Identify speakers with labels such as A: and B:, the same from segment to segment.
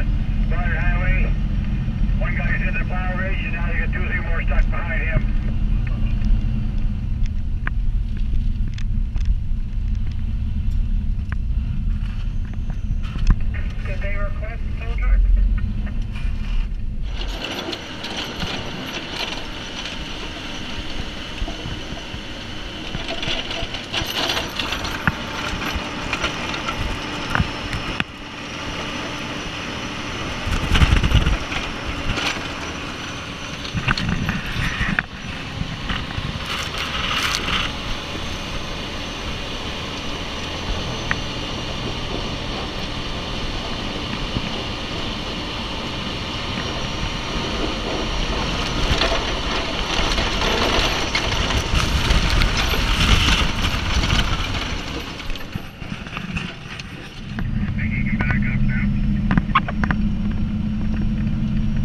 A: the Highway. One guy's in the plow ridge, and now you got two, three more stuck behind him. Did they request tow truck? Think he can back up now?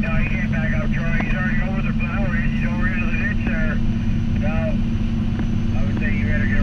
A: No, he can't back up, Troy. He's already over the plow ridge. He's over into the ditch there. Now, I would say you better get a